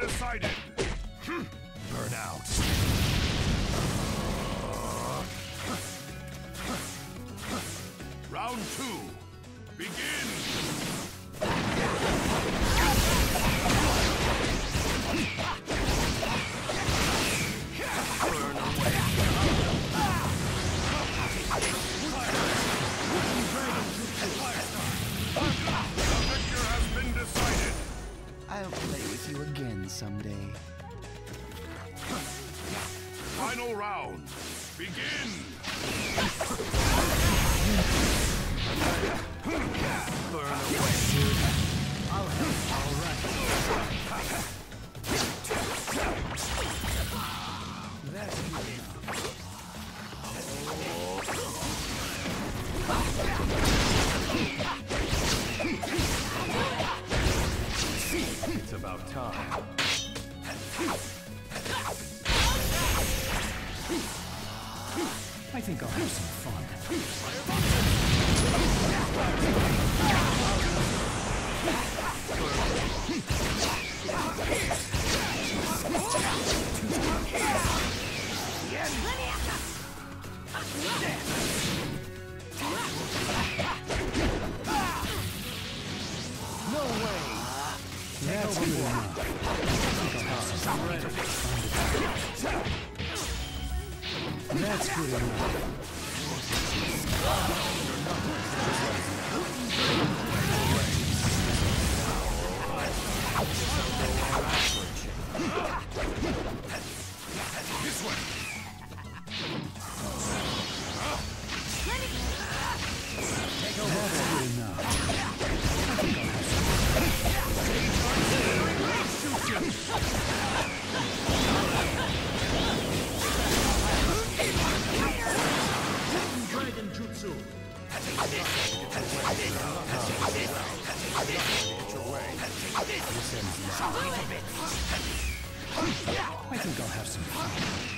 Undecided. Hmm. Burnout. Round two. Begin. Fire! someday. Final round. Begin! think I'll have some fun. No way! That's good enough. I think I'll have some fun. That's good enough. I think I'll have some fun.